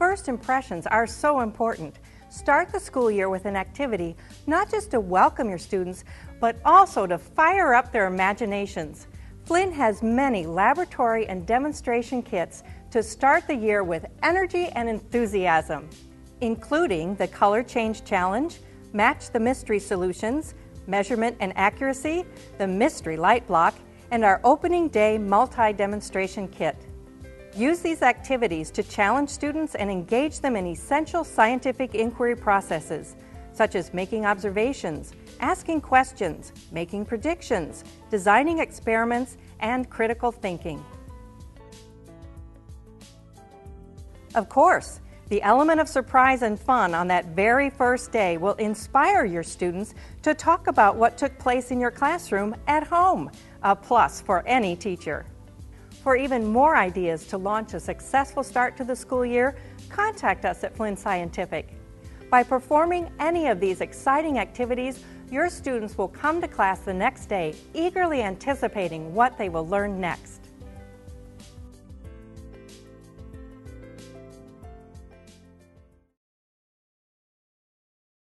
First impressions are so important. Start the school year with an activity not just to welcome your students, but also to fire up their imaginations. Flinn has many laboratory and demonstration kits to start the year with energy and enthusiasm, including the Color Change Challenge, Match the Mystery Solutions, Measurement and Accuracy, the Mystery Light Block, and our Opening Day Multi Demonstration Kit. Use these activities to challenge students and engage them in essential scientific inquiry processes, such as making observations, asking questions, making predictions, designing experiments, and critical thinking. Of course, the element of surprise and fun on that very first day will inspire your students to talk about what took place in your classroom at home, a plus for any teacher. For even more ideas to launch a successful start to the school year, contact us at Flinn Scientific. By performing any of these exciting activities, your students will come to class the next day eagerly anticipating what they will learn next.